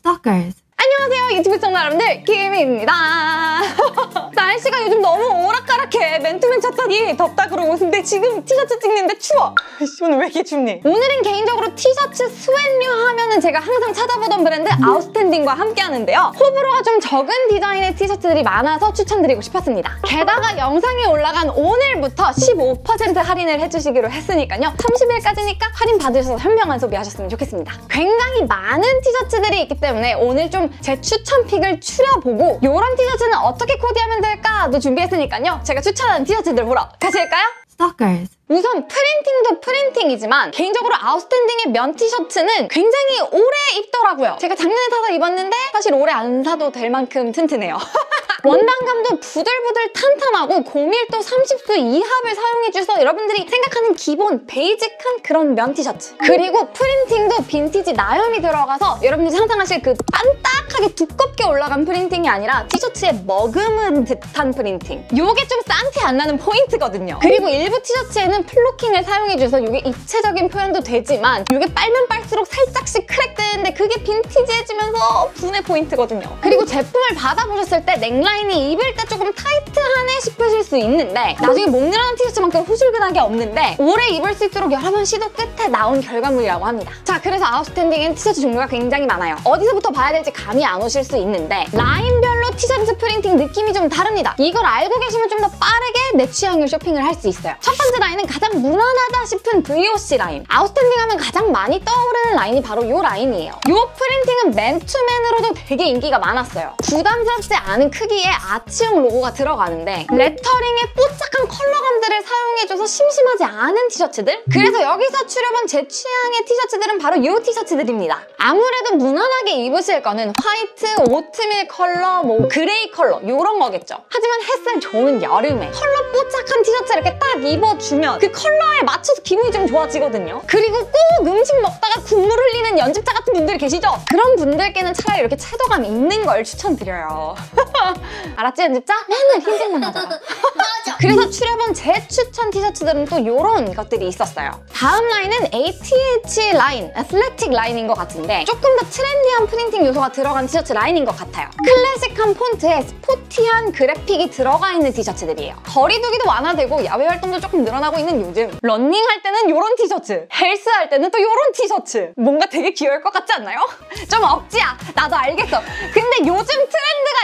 Stalkers. 안녕하세요 유튜브 시청자 여러분들. 김희입니다. 날씨가 요즘 너무 오락가락해. 맨투맨 쳤더니 덥다 그러고 근데 지금 티셔츠 찍는데 추워. 씨, 오늘 왜 이렇게 춥니? 오늘은 개인적으로 티셔츠 sweat류 하면은 제가 항상 찾아보던 브랜드 아웃스탠딩과 함께 하는데요. 호불호가 좀 적은 디자인의 티셔츠들이 많아서 추천드리고 싶었습니다. 게다가 영상에 올라간 오늘부터 15% 할인을 해주시기로 했으니까요. 30일까지니까 할인 받으셔서 현명한 소비하셨으면 좋겠습니다. 굉장히 많은 티셔츠들이 있기 때문에 오늘 좀제 추천 pick을 추려보고 이런 티셔츠는 어떻게 코디하면 될까도 준비했으니까요. 제가 추천하는 티셔츠들 보러 가실까요? Stalkers. 우선 printing도 printing이지만 개인적으로 아웃스탠딩의 면 티셔츠는 굉장히 오래 입더라고요. 제가 작년에 사서 입었는데 사실 오래 안 사도 될 만큼 튼튼해요. 원단감도 부들부들 탄탄하고 고밀도 30수 이합을 사용해줘서 여러분들이 생각하는 기본 basic한 그런 면 티셔츠. 그리고 printing도 vintage 나염이 들어가서 여러분들이 상상하실 그 빤딱하게 두껍게 올라간 printing이 아니라 티셔츠에 머금은 듯한 printing. 요게 좀 싼 티 안 나는 포인트거든요. 그리고 일부 티셔츠에는 flocking을 사용해줘서 이게 입체적인 표현도 되지만 이게 빨면 빨수록 살짝씩 crack되는데 그게 vintage해지면서 분의 포인트거든요. 그리고 제품을 받아보셨을 때 neckline이 입을 때 조금 타이트하네 싶으실 수 있는데 나중에 목 늘어난 티셔츠만큼 후줄근하게 없는데 오래 입을 수 있도록 여러 번 시도 끝에 나온 결과물이라고 합니다. 자 그래서 아웃스탠딩엔 티셔츠 종류가 굉장히 많아요. 어디서부터 봐야 될지 감이 안 오실 수 있는데 라인별로 티셔츠 프린팅 느낌이 좀 다릅니다. 이걸 알고 계시면 좀 더 빠르게 내 취향을 쇼핑을 할 수 있어요. 첫 번째 라인은 가장 무난하다 싶은 VOC 라인. 아웃스탠딩 하면 가장 많이 떠오르는 라인이 바로 이 라인이에요. 이 프린팅은 맨투맨으로도 되게 인기가 많았어요. 부담스럽지 않은 크기의 아치형 로고가 들어가는데 레터링에 뽀짝한 컬러감들을 사용해줘서 심심하지 않은 티셔츠들? 그래서 여기서 추려본 제 취향의 티셔츠들은 바로 이 티셔츠들입니다. 아무래도 무난하게 입으실 거는 화이트, 오트밀 컬러, 뭐 그레이 컬러 이런 거겠죠. 하지만 햇살 좋은 여름에 컬러 뽀짝한 티셔츠 이렇게 딱 입어주면 그 컬러에 맞춰서 기분이 좀 좋아지거든요. 그리고 꼭 음식 먹다가 국물 흘리는 연습자 같은 분들이 계시죠? 그런 분들께는 차라리 이렇게 채도감 있는 걸 추천드려요. 알았지 연습자? 맨날 흰색만 하잖아. 그래서 추려본 제 추천 티셔츠들은 또 이런 것들이 있었어요. 다음 라인은 ATH 라인, athletic 라인인 것 같은데 조금 더 트렌디한 프린팅 요소가 들어간 티셔츠 라인인 것 같아요. 클래식한 폰트에 스포티한 그래픽이 들어가 있는 티셔츠들이에요. 거리두기도 완화되고 야외 활동도 조금 늘어나고 있는 요즘 런닝할 때는 이런 티셔츠, 헬스할 때는 또 이런 티셔츠 뭔가 되게 귀여울 것 같지 않나요? 좀 억지야, 나도 알겠어. 근데 요즘 트렌드가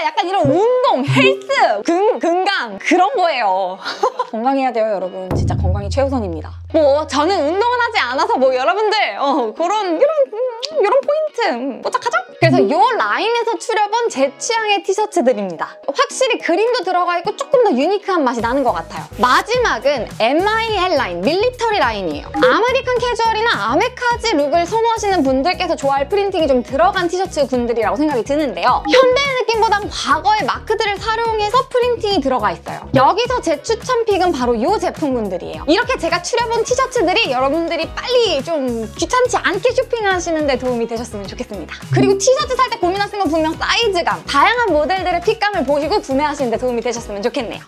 헬스, 근, 건강 그런 거예요. 건강해야 돼요, 여러분. 진짜 건강이 최우선입니다. 뭐 저는 운동을 하지 않아서 뭐 여러분들 어, 그런 이런 음, 이런 포인트 음, 뽀짝하죠? 그래서 이 라인에서 추려본 제 취향의 티셔츠들입니다. 확실히 그림도 들어가 있고 조금 더 유니크한 맛이 나는 것 같아요. 마지막은 MIL 라인, 밀리터리 라인이에요. American 캐주얼이나 아메카지 룩을 선호하시는 분들께서 좋아할 프린팅이 좀 들어간 티셔츠 군들이라고 생각이 드는데요. 현대의 느낌보단 과거의 마크들을 활용해서 프린팅이 들어가 있어요. 여기서 제 추천 pick은 바로 이 제품군들이에요. 이렇게 제가 추려본 티셔츠들이 여러분들이 빨리 좀 귀찮지 않게 쇼핑하시는 데 도움이 되셨으면 좋겠습니다. 그리고 티셔츠 살 때 고민하시는 건 분명 사이즈감, 다양한 모델들의 핏감을 보시고 구매하시는 데 도움이 되셨으면 좋겠네요.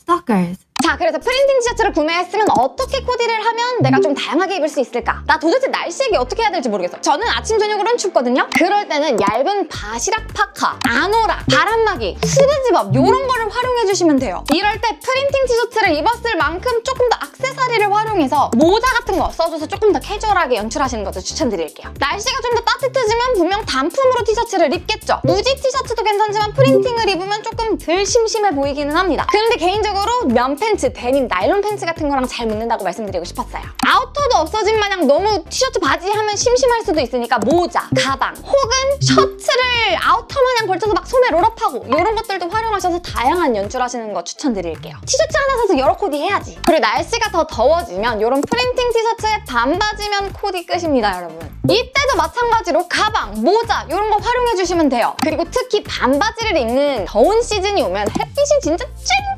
Stalkers. 자, 그래서 프린팅 티셔츠를 구매했으면 어떻게 코디를 하면 내가 좀 다양하게 입을 수 있을까? 나 도대체 날씨 얘기 어떻게 해야 될지 모르겠어. 저는 아침, 저녁으로는 춥거든요? 그럴 때는 얇은 바시락 파카, 아노락, 바람막이, 후드집업 이런 거를 활용해 주시면 돼요. 이럴 때 프린팅 티셔츠를 입었을 만큼 조금 더 악세사리를 활용해서 모자 같은 거 써줘서 조금 더 캐주얼하게 연출하시는 것도 추천드릴게요. 날씨가 좀 더 따뜻해지면 분명 단품으로 티셔츠를 입겠죠? 무지 티셔츠도 괜찮지만 프린팅을 입으면 조금 덜 심심해 보이기는 합니다. 그런데 개인적으로 면팬츠, 데님, 나일론 팬츠 같은 거랑 잘 묻는다고 말씀드리고 싶었어요. 아우터도 없어진 마냥 너무 티셔츠 바지 하면 심심할 수도 있으니까 모자, 가방, 혹은 셔츠를 아우터 마냥 걸쳐서 막 소매 롤업하고 이런 것들도 활용하셔서 다양한 연출하시는 거 추천드릴게요. 티셔츠 하나 사서 여러 코디 해야지. 그리고 날씨가 더 더워지면 이런 프린팅 티셔츠에 반바지면 코디 끝입니다, 여러분. 이때도 마찬가지로 가방, 모자 이런 거 활용해주시면 돼요. 그리고 특히 반바지를 입는 더운 시즌이 오면 햇빛이 진짜 쨍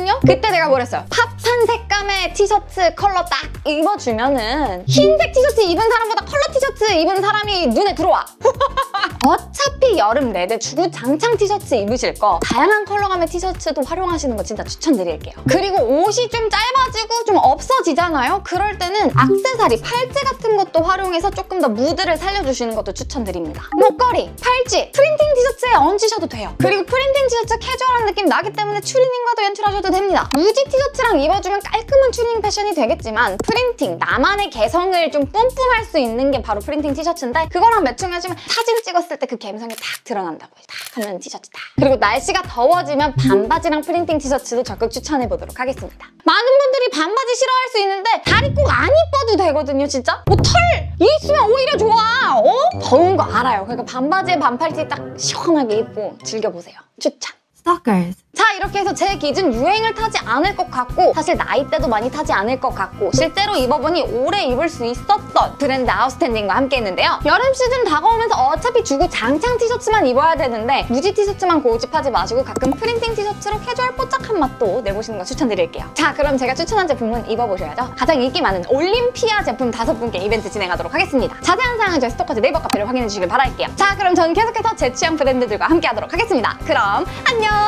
쨍할 거거든요? 그때 내가 뭘 했어요? 팝 비슷한 색감의 티셔츠 컬러 딱 입어주면은 흰색 티셔츠 입은 사람보다 컬러 티셔츠 입은 사람이 눈에 들어와. 여름 내내 주구장창 티셔츠 입으실 거 다양한 컬러감의 티셔츠도 활용하시는 거 진짜 추천드릴게요. 그리고 옷이 좀 짧아지고 좀 없어지잖아요? 그럴 때는 악세사리, 팔찌 같은 것도 활용해서 조금 더 무드를 살려주시는 것도 추천드립니다. 목걸이, 팔찌, 프린팅 티셔츠에 얹으셔도 돼요. 그리고 프린팅 티셔츠 캐주얼한 느낌 나기 때문에 추리닝과도 연출하셔도 됩니다. 무지 티셔츠랑 입어주면 깔끔한 추리닝 패션이 되겠지만 프린팅, 나만의 개성을 좀 뿜뿜할 수 있는 게 바로 프린팅 티셔츠인데 그거랑 매칭해주면 사진 찍었을 때 그 감성이 딱 드러난다고 딱 하면 티셔츠 딱 그리고 날씨가 더워지면 반바지랑 프린팅 티셔츠도 적극 추천해보도록 하겠습니다. 많은 분들이 반바지 싫어할 수 있는데 다리 꼭 안 이뻐도 되거든요 진짜? 뭐 털 있으면 오히려 좋아! 어? 더운 거 알아요. 그러니까 반바지에 반팔티 딱 시원하게 입고 즐겨보세요. 추천 Stalkers. 자 이렇게 해서 제 기준 유행을 타지 않을 것 같고 사실 나이대도 많이 타지 않을 것 같고 실제로 입어보니 오래 입을 수 있었던 브랜드 아웃스탠딩과 함께 했는데요. 여름 시즌 다가오면서 어차피 주구장창 티셔츠만 입어야 되는데 무지 티셔츠만 고집하지 마시고 가끔 프린팅 티셔츠로 캐주얼 뽀짝한 맛도 내보시는 거 추천드릴게요. 자 그럼 제가 추천한 제품은 입어보셔야죠. 가장 인기 많은 올림피아 제품 다섯 분께 이벤트 진행하도록 하겠습니다. 자세한 사항은 저희 스토커즈 네이버 카페를 확인해 주시길 바랄게요. 자 그럼 저는 계속해서 제 취향 브랜드들과 함께 하도록 하겠습니다. 그럼 안녕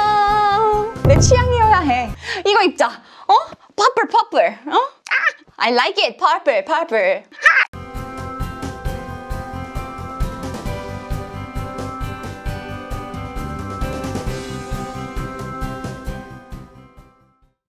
내 취향이어야 해. 이거 입자. 어? purple purple. 어? 아! I like it. purple purple.